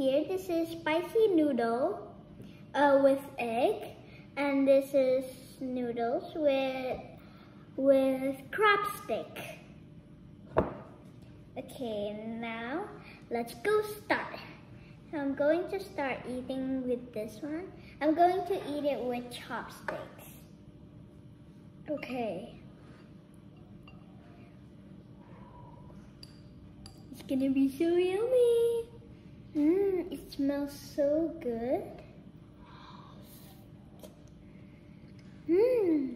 here, this is spicy noodle uh, with egg, and this is noodles with with crab stick. Okay, now let's go start. So I'm going to start eating with this one. I'm going to eat it with chopsticks. Okay. It's gonna be so yummy. Mmm, it smells so good. Mmm.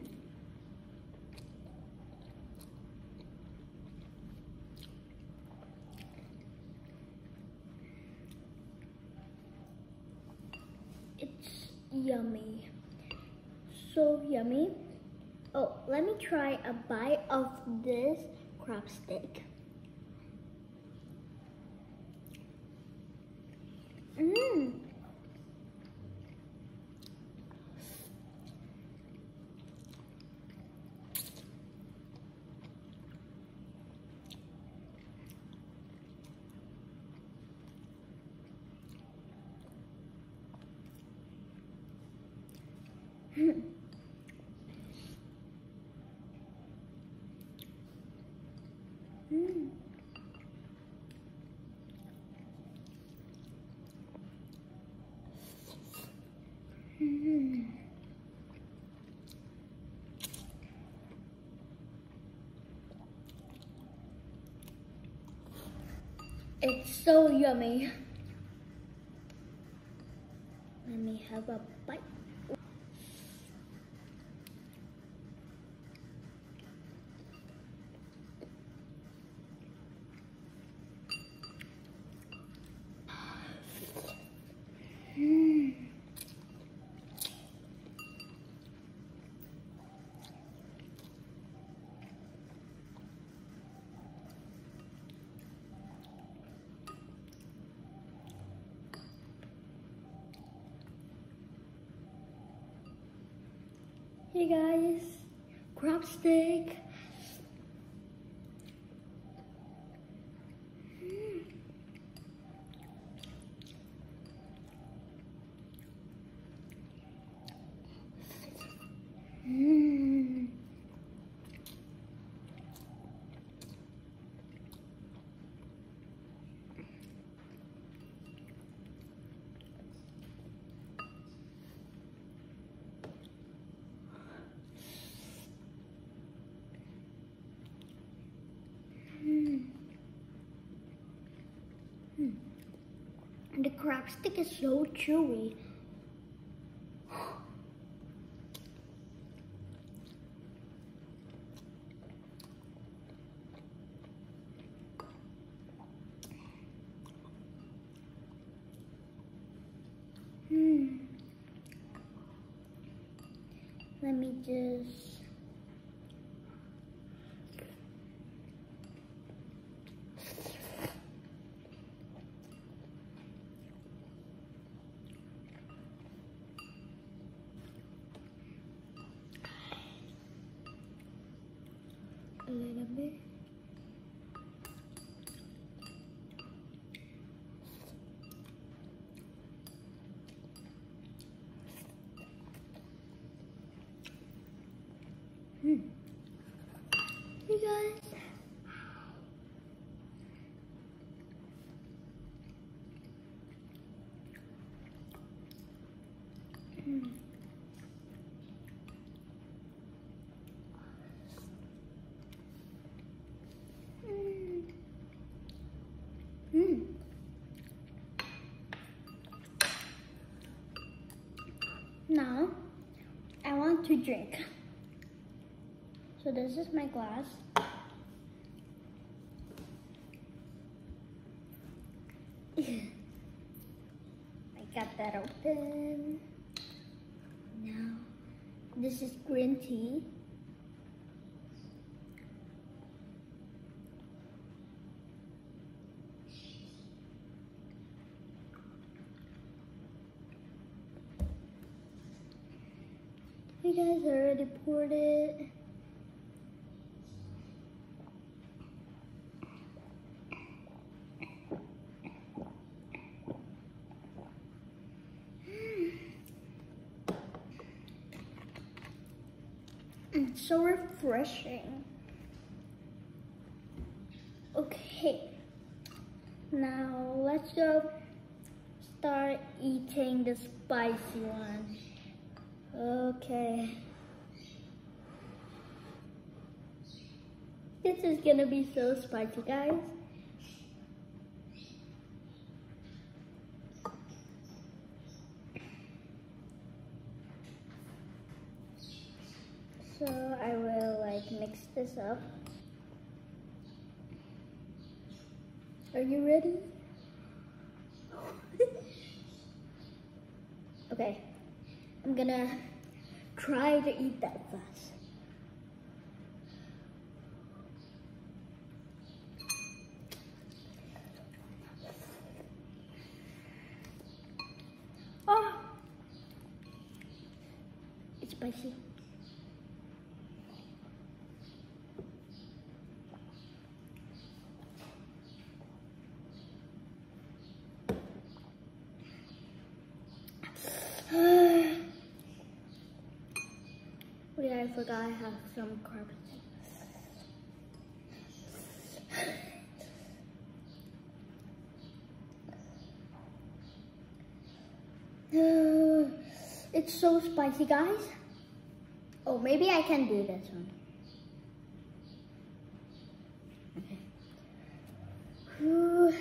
It's yummy. So yummy. Oh, let me try a bite of this crab stick. Mmm. It's so yummy. Let me have a bite. Mm. Hey guys, crab stick. Mm. Mm. Mm. Mm. Crab stick is so chewy. Hmm. Let me just. Hmm. Hey guys. Hmm. Mm. Mm. Now, I want to drink. So this is my glass. I got that open. Now, this is green tea. Hey guys, I already poured it. It's so refreshing. Okay, now let's go start eating the spicy one. Okay. This is gonna be so spicy, guys. So I will like mix this up. Are you ready? okay, I'm gonna try to eat that fast. Oh, it's spicy. Forgot I have some carbon. It's so spicy, guys. Oh, maybe I can do this one. Okay. Whew.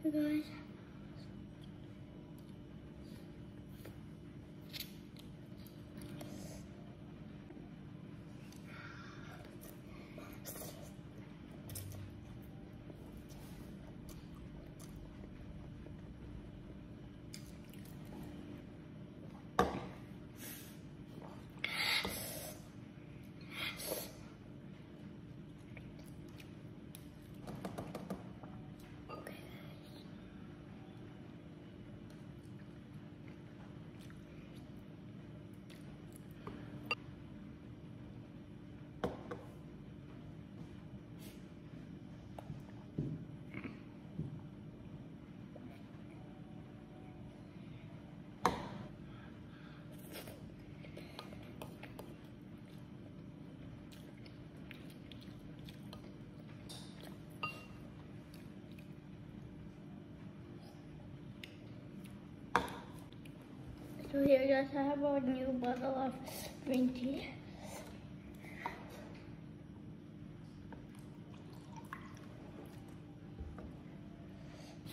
Hey guys. So here guys, I have a new bottle of green tea.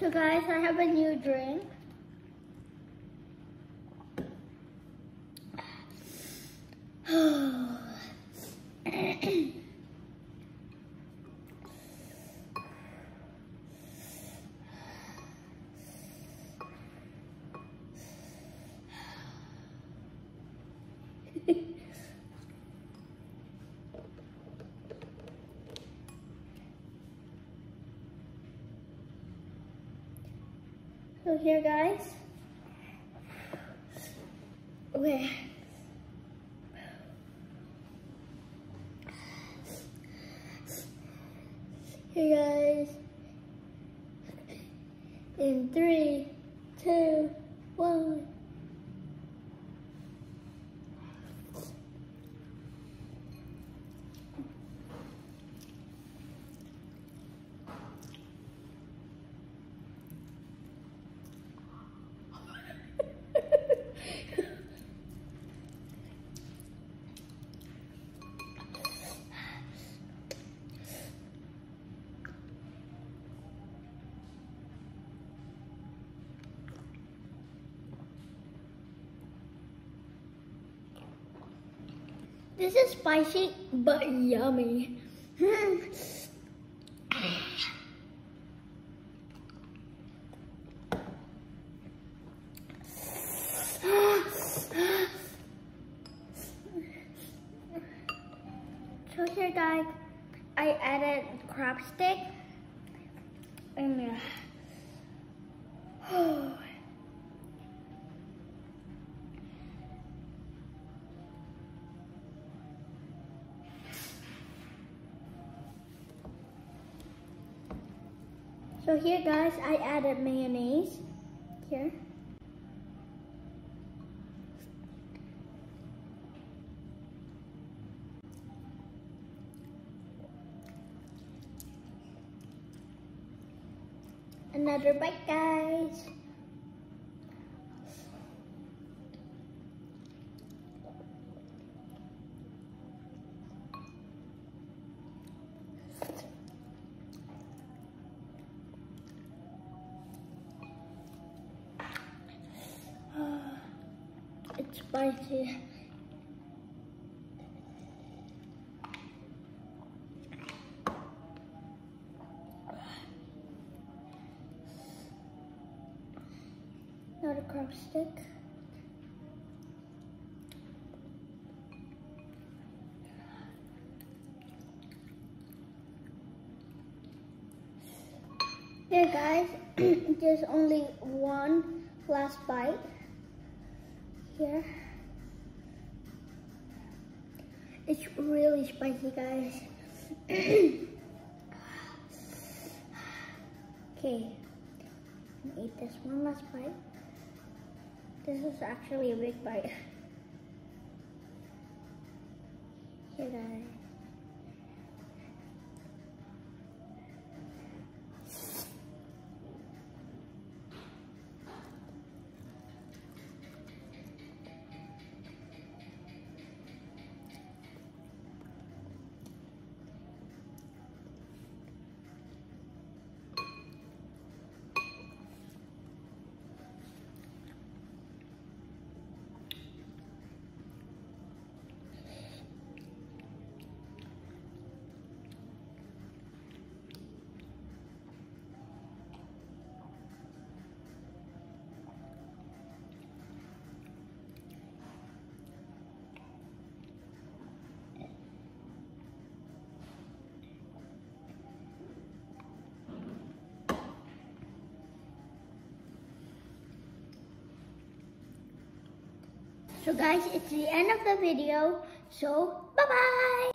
So guys, I have a new drink. Here guys. Okay. Here guys. In three, two, one. This is spicy but yummy. So here guys, I added crab stick and So here guys, I added mayonnaise here. Another bite guys. Spicy. Not a crab stick. There guys, there's only one last bite here. It's really spicy guys. okay, eat this one last bite. This is actually a big bite. Here guys. So guys, it's the end of the video. So, bye-bye.